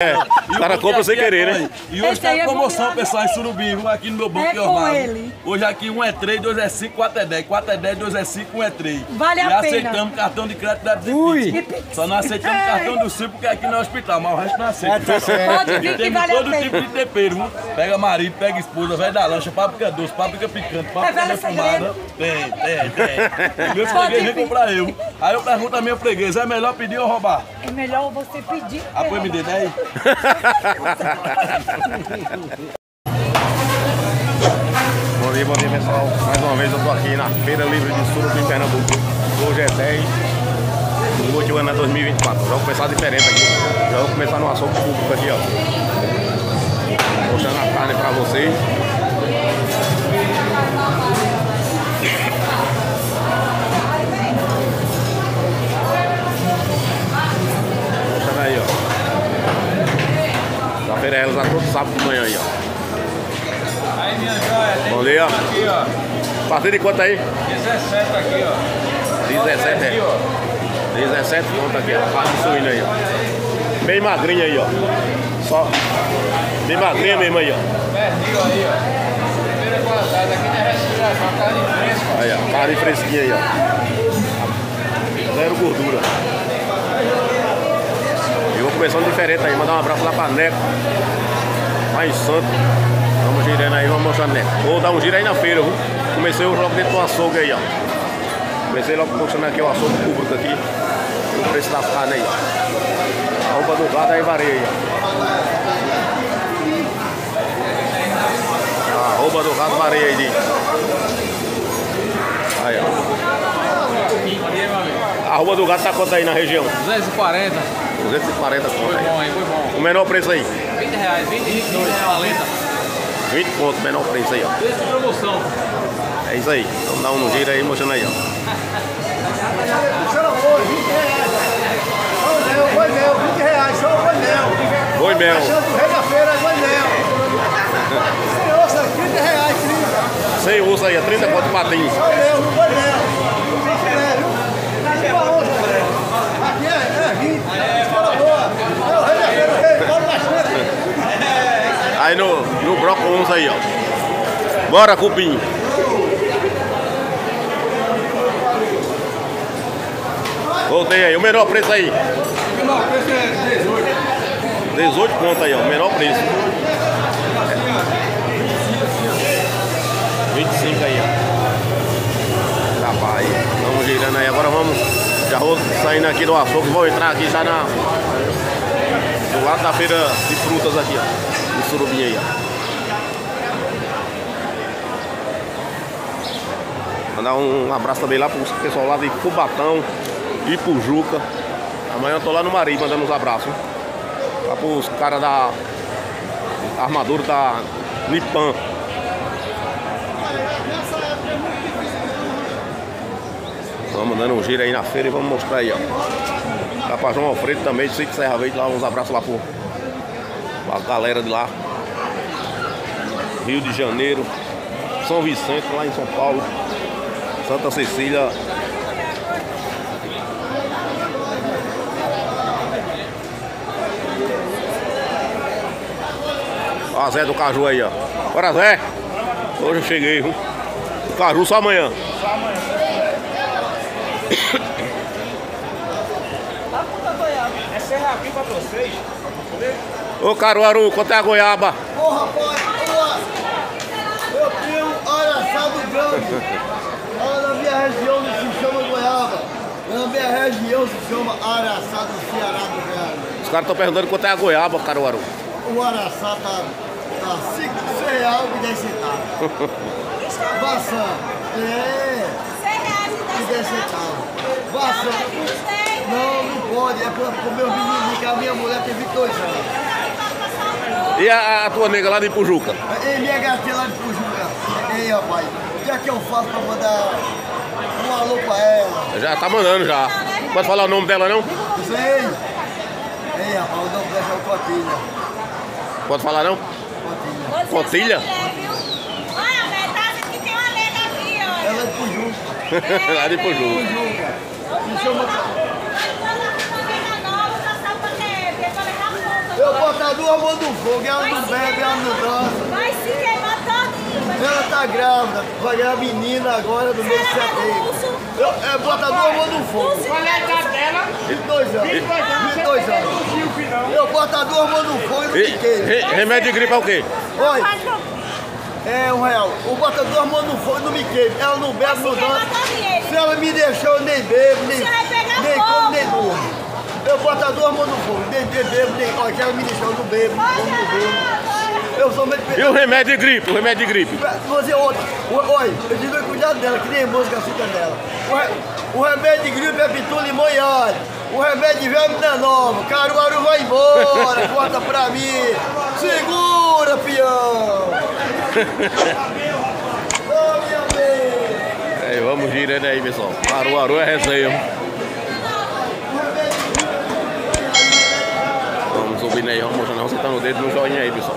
É, o cara compra sem querer, né? E hoje tá é promoção, pessoal, em Surubim, viu? Aqui no meu banco É de ele. Hoje aqui um é 3, 2 é 5, 4 é 10. 4 é 10, 2 é 5, 1 é 3. Vale a e pena. aceitamos cartão de crédito da Ui. Só não aceitamos cartão do CIP porque aqui não é hospital, mas o resto não aceita. Pode E vir que temos vale a todo pena. tipo de tempero, viu? Pega marido, pega esposa, vai da lancha, páprica doce, páprica picante, páprica Revela defumada. Tem, tem, tem. E meu Pode freguês vem comprar eu. Aí eu pergunto a minha freguesa, é melhor pedir ou roubar? É melhor você pedir. Apoio me dê 10? Bom dia, bom dia pessoal. Mais uma vez eu tô aqui na Feira Livre de Surubim, Pernambuco. Hoje é 10 de 8 do ano de 2024. Já vou começar diferente aqui. Já vou começar no açougue público aqui, ó. Mostrando a carne pra vocês. Realizada todo sábado de manhã aí, ó. Aí minha joia, tem Bom dia. aqui ó, partir de quanto aí? 17 aqui ó. 17 Aqui é. ó. 17 conto aqui, ó. Carne suína aí, ó. Bem magrinha aí, ó. Só. Bem magrinha mesmo aí, ó. Pernil aí ó. Primeira qualidade, aqui tem respiração, carne fresca. Aí, ó. Carne fresquinha aí, ó. Zero gordura. Começando diferente aí. Mandar um abraço lá pra. Lá em Santo. Vamos girando aí, vamos mostrando Neco. Vou dar um giro aí na feira, viu? Comecei logo dentro do açougue aí, ó. Comecei logo mostrando aqui o açougue público aqui. O preço das carnes aí. A roupa do gado aí varia aí, ó. A roupa do gado varia aí, de... Aí, ó. A roupa do gato tá quanto aí na região? 240, 240 conto aí. bom, hein, foi bom. O menor preço aí? 20 reais, 20 e 22 valenta. 20 conto, menor preço aí, ó. Preço de promoção. É isso aí. Vamos dar um giro aí, mostrando aí, ó. Boi mel, 20 reais, só boi mel. Boi mel. Achando o rei da feira é boi mel. Sem osso, 30 reais, 30. Sem osso aí, ó. 30 conto patinho. Boi mel, boi mel. Não filé, viu? Aqui uma onça, André. Aqui é, é 20. Escola boa. É o rei da feira, o rei. Bora bastante. Aí no, no broco 11 aí, ó. Bora, cupim. Voltei aí. O menor preço aí? O preço é 18. 18 conto aí, ó. O menor preço. 25 aí, ó. Rapaz, vamos girando aí. Agora vamos. Já vou saindo aqui do açougue. Vou entrar aqui já na. Do lado da feira de frutas aqui, ó. De surubim aí, ó. Mandar um abraço também lá pro pessoal lá de Cubatão e Pujuca. Amanhã eu tô lá no Mari mandando uns abraços. Lá pros caras da armadura da Nipan. Vamos dando um giro aí na feira e vamos mostrar aí, ó. Lá pra João Alfredo também, sei que Serra Verde, lá uns abraços lá pro pra galera de lá. Rio de Janeiro, São Vicente, lá em São Paulo, Santa Cecília. Ó, Zé do Caju aí, ó. Bora, Zé. Hoje eu cheguei, viu? Caju só amanhã. É serra aqui pra vocês. Ô, Caruaru, quanto é a goiaba? Ô, rapaz, ô, eu tenho araçado grande. Lá na minha região não se chama goiaba. Na minha região se chama araçá do Ceará do Grande. Os caras estão perguntando quanto é a goiaba, Caruaru. O araçá tá, tá 5 reais e 10 centavos. Maçã, é, 100 reais e e 10 centavos. Maçã, não, não pode, é pra comer o menino que a minha mulher tem 22 anos. E a, a tua nega lá de Pujuca? Ei, minha gatinha lá de Pujuca. Ei, rapaz, o que é que eu faço pra mandar um alô pra ela? Já tá mandando já. Pode falar o nome dela não? Sei. Ei, rapaz, o nome dela é o Cotilha. Pode falar não? Cotilha. Cotilha? Olha, velho, vendo que tem uma nega aqui, olha. Ela é de Pujuca. lá de Pujuca. Pujuca. Me chama... Pra quê? Porque vai levar ponta. Eu boto mãos no fogo, ela não bebe, ela não dança. Vai se queimar todinho. Ela tá grávida, vai ganhar menina agora no mês de setembro. Eu, é, bota duas mãos no fogo. Qual é a idade dela? 22 anos. 22 anos. Eu boto as duas mãos no fogo e não fiquei. re- remédio de gripe é o quê? Oi, é um real. Eu boto as duas mãos no fogo e não me queimo. Ela não bebe, não dança. Se ela me deixou, eu nem bebo, nem, Você vai pegar nem fogo. como, nem durmo. Eu boto as duas mãos no fogo, nem bebo, nem. Olha, que ela me deixou, eu não bebo. Eu sou meio. E o remédio de gripe? O remédio de gripe? Você Olha, eu tive que cuidar dela, que nem música açúcar dela. O, re- o remédio de gripe é pitu, limão e alho. O remédio de verme não é novo. Caruaru vai embora, corta pra mim. Segura, peão. Ô, minha mãe. É, vamos girando aí, pessoal. Caruaru é resenha. Subindo aí, vamos mostrando, você tá no dedo no joinha aí, pessoal.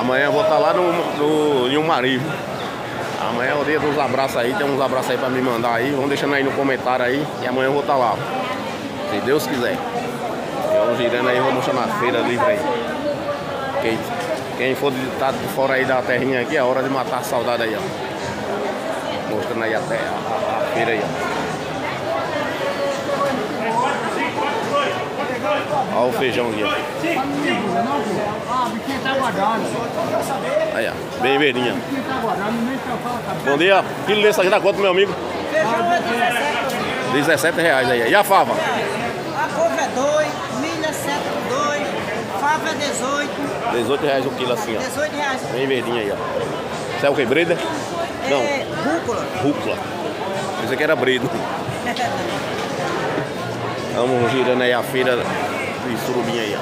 Amanhã eu vou estar lá no, no, em um marido. Amanhã é o dia dos abraços aí, tem uns abraços aí pra me mandar aí. Vão deixando aí no comentário aí. E amanhã eu vou estar lá. Se Deus quiser. E vamos girando aí, vamos mostrando a feira livre aí. Quem, quem for de, tá de fora aí da terrinha aqui, é hora de matar a saudade aí, ó. Mostrando aí a, a, a feira aí, ó. Olha o feijão aqui. Aí, ó. Bem verdinha. Bom dia. Quilo desse aqui dá quanto, meu amigo? Feijão é 17. 17 reais aí. E a fava? A couve é 2, milho é 7 por 2, fava é 18, 18 reais o quilo assim, ó. 18 reais. Bem verdinha aí, ó. Isso é o que? Breda? Não, É, rúcula. rúcula. Isso aqui era bredo. Vamos girando aí a feira de surubim aí, ó.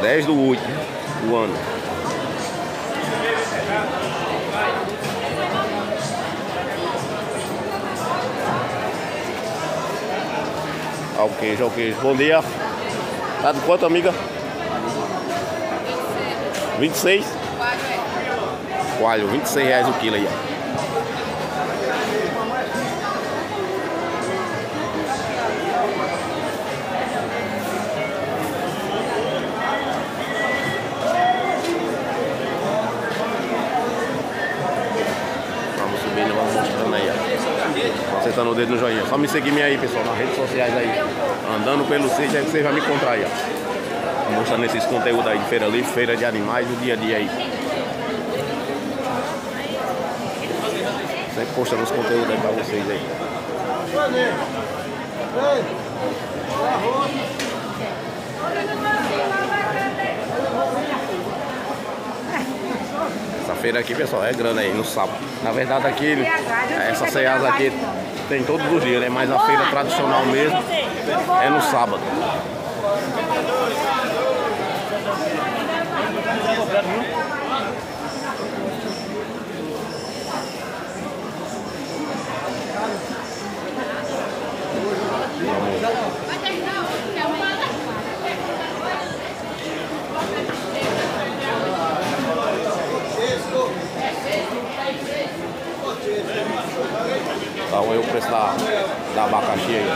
10 do 8 do ano. Ó o queijo, ó o queijo. Bom dia. Tá de quanto, amiga? 26? Coalho, 26 reais o quilo aí, ó. Vamos subindo, vamos mostrando aí, ó. Acertando o dedo no joinha. Só me seguir aí, pessoal, nas redes sociais aí. Andando pelo sítio aí que você me encontrar aí. Mostrando esses conteúdos aí de feira livre, feira de animais, o dia a dia aí. Sempre postando os conteúdos aí pra vocês aí. Essa feira aqui, pessoal, é grande aí, no sábado. Na verdade aqui, essa ceasa aqui tem todos os dias, né? Mas a feira tradicional mesmo é no sábado. Tá aí o preço da, da abacaxi aí.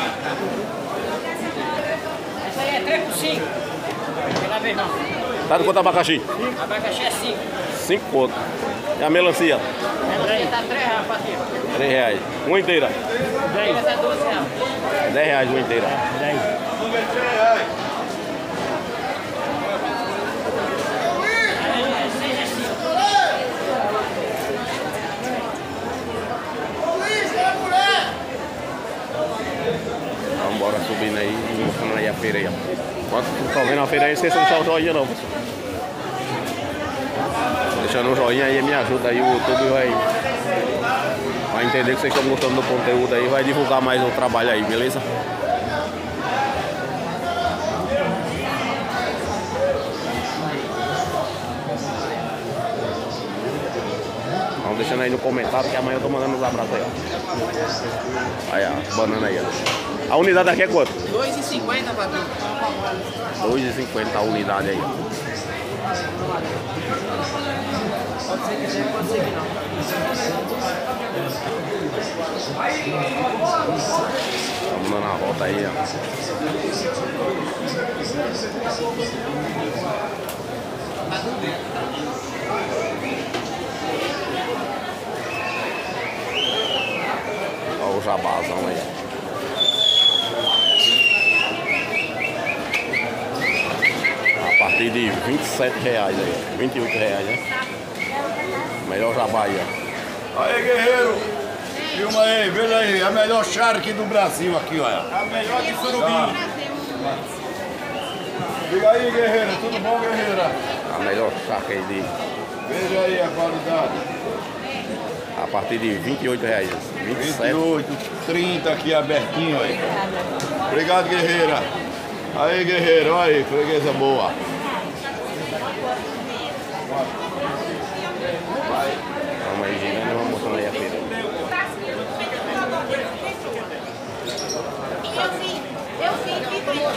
Essa aí é 3 por 5. Pela vez não. Tá de quanto abacaxi? Abacaxi é 5. 5 conto. E a melancia? Ela tá 3 reais, parceiro. 3 reais. Uma inteira. Essa é 12 reais. 10 reais uma inteira. Vamos embora subindo aí e mostrando aí a feira aí, ó. Tá vendo a feira aí, esqueça de deixar o joinha não, pessoal. Deixando o joinha aí, me ajuda aí, o YouTube vai, vai entender que vocês estão gostando do conteúdo aí, vai divulgar mais o trabalho aí, beleza? Deixando aí no comentário que amanhã eu tô mandando os abraços aí, ó. Aí, ó, banana aí, ó. A unidade aqui é quanto? 2,50, patrão. 2,50 a unidade aí, ó. Pode ser que quiser, pode ser que não. Vamos dando a volta aí, ó. Olha o jabazão aí. A partir de 27 reais aí, 28 reais, né? Melhor jabá aí, ó. Aí, guerreiro. Filma aí, veja aí. A melhor charque do Brasil aqui, olha. A melhor de surubim. Diga aí, guerreira. Tudo bom, guerreira? A melhor charca aí de, Veja aí a qualidade. a partir de 28 reais. 27. 28, 30 aqui abertinho aí. Obrigado, guerreira. Aí, guerreiro, olha aí, freguesa boa. Vamos aí girando vamos mostrando aí a feira. Eu vi, eu vi, vi, vi.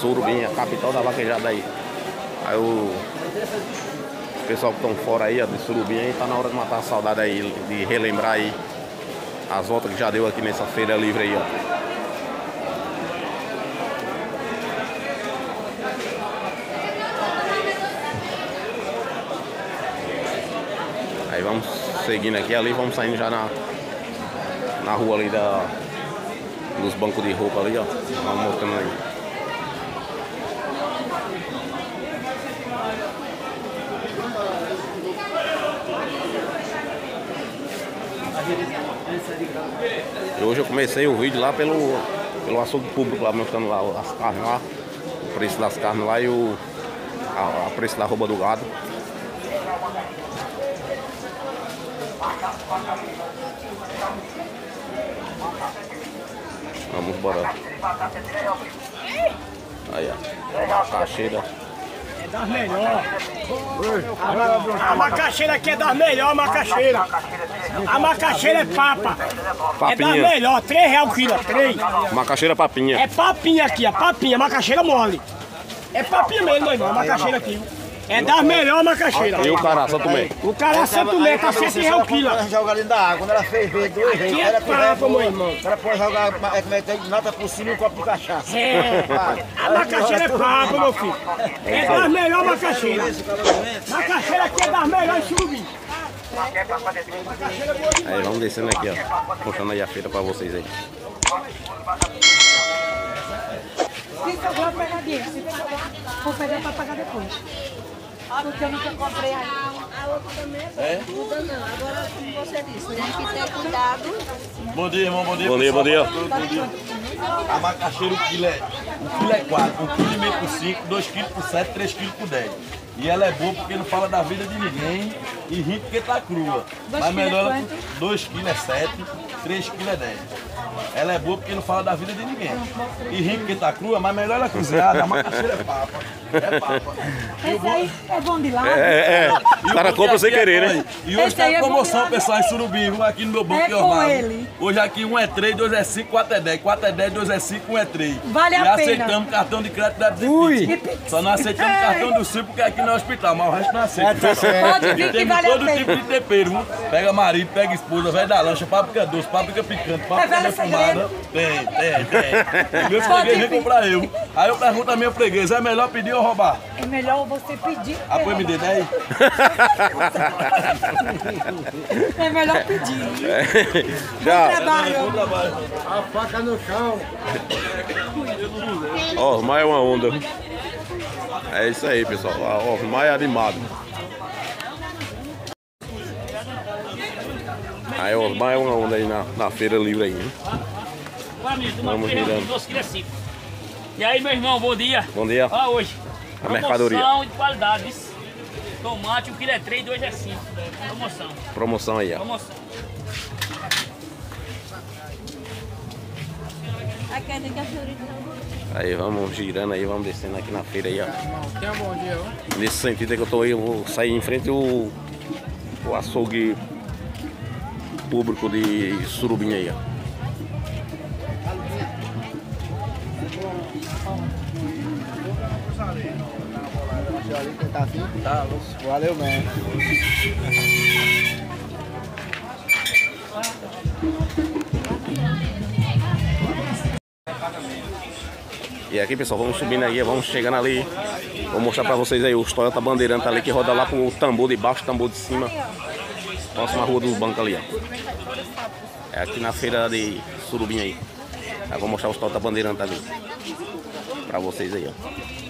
Surubim, a capital da vaquejada aí. Aí o pessoal que estão fora aí, ó, de Surubim aí, tá na hora de matar a saudade aí, de relembrar aí as voltas que já deu aqui nessa feira livre aí, ó. Aí vamos seguindo aqui ali, vamos saindo já na, na rua ali da, dos bancos de roupa ali, ó. Vamos mostrando aí. E hoje eu comecei o vídeo lá pelo, pelo açougue público lá, mostrando lá as carnes lá, o preço das carnes lá e o a, a preço da roupa do gado. Vamos embora. Aí, ó. Cacheira. É das melhores. A macaxeira aqui é das melhores, macaxeira. A macaxeira é papa. É das Papinha. melhores, 3 reais o quilo, 3. Macaxeira papinha. É papinha aqui, a papinha, macaxeira mole. É papinha mesmo, meu irmão, a macaxeira aqui. É das melhores macaxeiras. E o caraça também. O cara Santo Mé tá 100 reais o quilo. Ela joga ali da água, quando ela fez ver dois reis, é ela boa, meu irmão. ela pode jogar é, como é que nota por cima e um copo de cachaça. É, a macaxeira é papa, meu filho. É das melhores macaxeiras. Macaxeira aqui é das melhores surubim. Aí vamos descendo aqui, ó. Mostrando aí a feira pra vocês aí. Se sobrar, pega dinheiro. Se sobrar, vou pegar pra pagar depois. Porque eu nunca comprei ainda. A outra também é boa. Muda não. Agora, como você disse, tem que ter cuidado. Bom dia, irmão. Bom dia, Bom dia, bom dia. A macaxeira, o quilo é, o quilo é 4, um quilo e meio por 5, 2 quilos por 7, 3 quilos por 10. E ela é boa porque não fala da vida de ninguém e ri porque tá crua. Dois Mas é melhor ela quanto? 2 quilos é 7, 3 quilos é 10. Ela é boa porque não fala da vida de ninguém. E ri porque tá crua, mas melhor ela cozinhada, a macaxeira é papa. É papa. E Esse aí é bom de lá. É, é. e O cara bom compra sem é querer, bom, né? E hoje Esse tá é promoção, lá. pessoal, em Surubim, viu? aqui no meu banco É de ele. Hoje aqui um é 3, dois é 5, 4 é 10. 4 é 10, 2 é 5, 1 é 3. Vale a e pena. aceitamos cartão de crédito da Ui. Só não aceitamos cartão do Sil porque é aqui no hospital, mas o resto não aceita. Pode vir que vale a todo pena. tipo de tempero. viu? Pega marido, pega esposa, vai da lancha, páprica doce, páprica picante, páprica velho defumada. Tem, tem, tem. Meus fregueses vêm comprar eu. Aí eu pergunto a minha freguesa, é melhor pedir ou roubar? É melhor você pedir. que Apoio me dê 10. É melhor pedir. Já. Trabalho. trabalho. A faca no chão. Ó, Osmar é uma onda. É isso aí, pessoal. Ó, Osmar é animado. Aí, Osmar é uma onda aí na, na feira livre aí. hein? Vamos girando. E aí, meu irmão, bom dia. Bom dia. Ó, hoje. A mercadoria. Promoção de qualidade. Tomate, um quilo é 3, 2 é 5. Promoção. Promoção aí, ó. Promoção. Aí vamos girando aí, vamos descendo aqui na feira aí, ó. Tenha um bom dia, ó. Nesse sentido é que eu tô aí, eu vou sair em frente o, o açougue público de Surubim aí, ó. Tá assim? Tá, valeu mesmo. E aqui pessoal, vamos subindo aí, vamos chegando ali. Vou mostrar pra vocês aí os Toyota Bandeirante ali que roda lá pro tambor de baixo, tambor de cima. Próxima rua dos bancos ali, ó. É aqui na feira de Surubim aí. Aí vou mostrar os Toyota Bandeirante ali. Pra vocês aí, ó.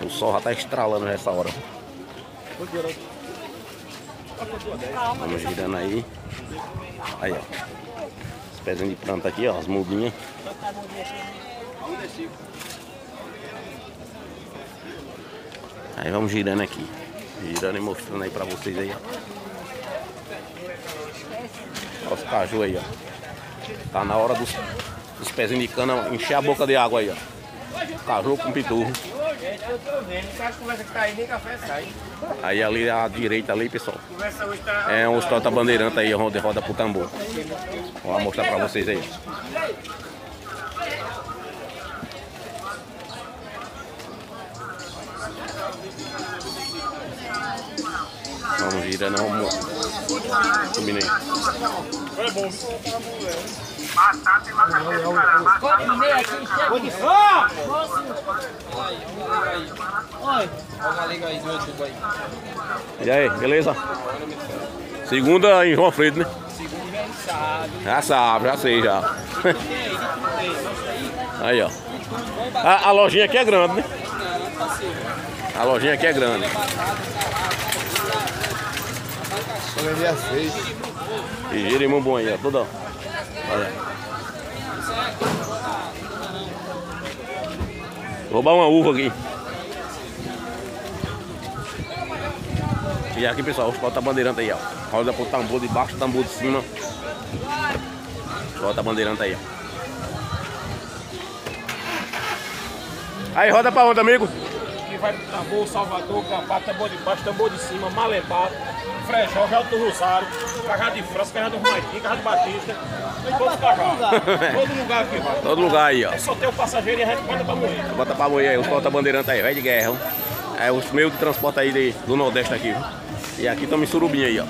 O sol já tá estralando nessa hora. Vamos girando aí. Aí, ó. Os pezinhos de planta aqui, ó. As mudinhas. Aí vamos girando aqui. Girando e mostrando aí pra vocês aí, ó. Os caju aí, ó. Tá na hora dos, dos pezinhos de cana encher a boca de água aí, ó. Caju com piturro. Eu tô vendo, o cara conversa que tá aí, nem café sai. Aí ali à direita ali, pessoal. Tá. É um Toyota Bandeirante aí, onde roda pro tambor. Vou mostrar pra vocês aí. Vamos vamos subindo aí. É bom. E aí, beleza? Segunda em João Alfredo, né? Já sabe, já sei já. Aí, ó. A, a lojinha aqui é grande, né? A lojinha aqui é grande. Vender as seis. E girimum bom aí, ó. Olha. Vou roubar uma uva aqui. E aqui, pessoal, os porta bandeirante aí, ó. Roda pro tambor de baixo, tambor de cima. Porta bandeirante aí, ó. Aí, roda pra onde, amigo? Vai pro tambor, Salvador, Campar, tambor de baixo, tambor de cima, Malembado, Frejó, Alto do Rosário, Cajado de França, Cajado do Maitim, Cajado de Batista. Tem todos os cajados. Todo lugar que vai. Todo lugar aí, ó. É só ter o passageiro e a gente manda pra morrer. Bota pra moer aí, os porta bandeirante aí, vai de guerra. ó. É os meios de transporte aí de- do Nordeste aqui. viu? E aqui estamos em Surubim aí, ó.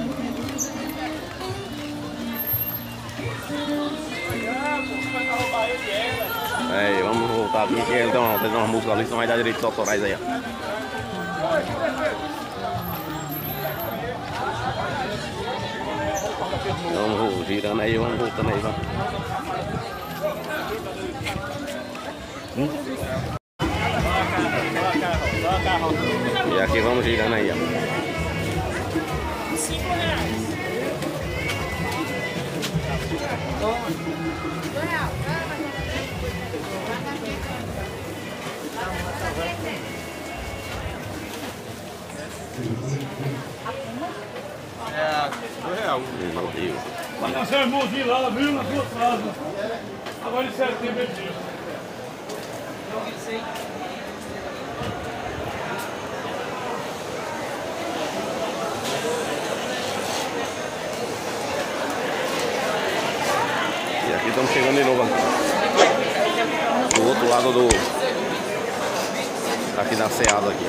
É, vamos voltar aqui, que ele tem uma, tem uma música ali, senão vai dar direitos autorais aí, ó. Vamos girando aí, vamos voltando aí, vamos. E aqui vamos girando aí, ó. Meu Deus. Vai nascer irmãozinho lá, viu? Na sua casa. Agora setembro é dia. E aqui estamos chegando de novo aqui. Do outro lado do. Aqui da Ceasa aqui.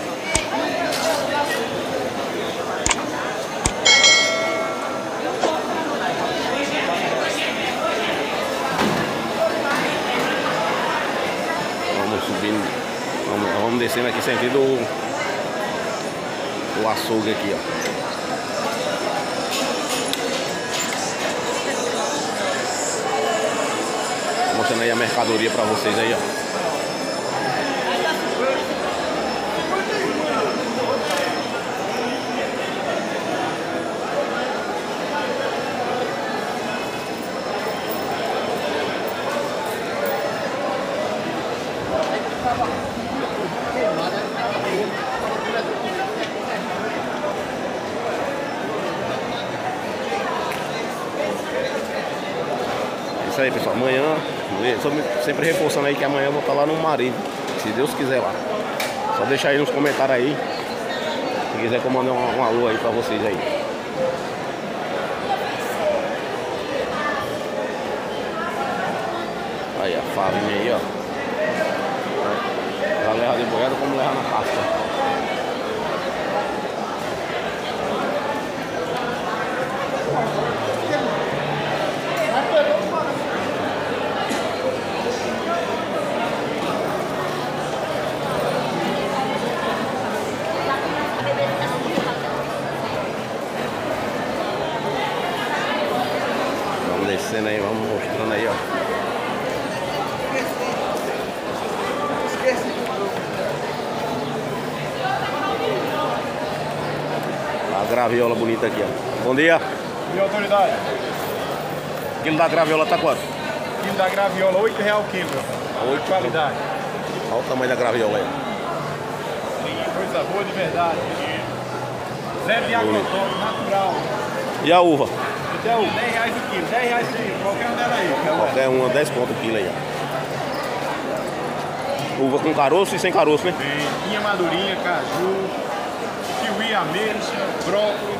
Vamos subindo. Vamos, vamos descendo aqui sentido o, o açougue aqui, ó. Mostrando aí a mercadoria pra vocês aí, ó. Isso aí, pessoal. Amanhã, sempre reforçando aí que amanhã eu vou estar lá no marido, se Deus quiser lá. Só deixar aí nos comentários aí. Se quiser que eu mande um, um alô aí pra vocês aí. Aí a farinha aí, ó. Leva de boiada como leva na casca. descendo aí, vamos mostrando aí, ó. A graviola bonita aqui, ó. Bom dia. E autoridade? Quilo da graviola tá quanto? Quilo da graviola, 8 reais o quilo. Oito. Qualidade. Olha o tamanho da graviola aí. Coisa boa de verdade. Zero de agrotóxico, natural. E a uva? Então, 10 reais o quilo, 10 reais o quilo. Qualquer um dela aí. Qualquer uma, 10 conto o quilo aí, ó. Uva com caroço e sem caroço, né? Tem pinha madurinha, caju, kiwi, ameixa, brócolis.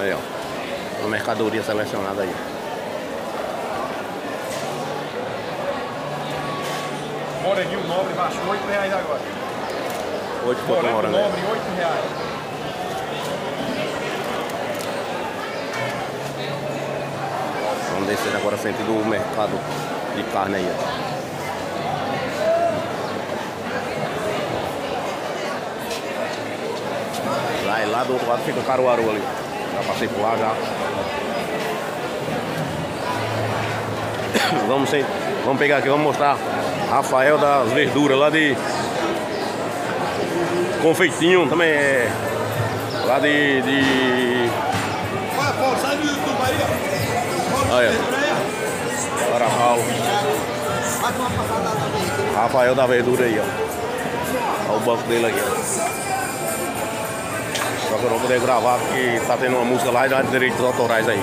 Aí, ó. Uma mercadoria selecionada aí. Moranguinho nobre baixou 8 reais agora. Oito conto uma Morango né? nobre, 8 reais. Vamos descer agora sentido o mercado de carne aí, ó. Lá, do outro lado fica Caruaru ali. Já passei por lá já. Vamos, sem, vamos pegar aqui, vamos mostrar Rafael das verduras lá de Confeitinho também é lá de, de. Olha. Para Paulo. Rafael da Verdura aí, ó. Olha o banco dele aqui, ó. Que eu não poder gravar porque tá tendo uma música lá e dá direitos autorais aí.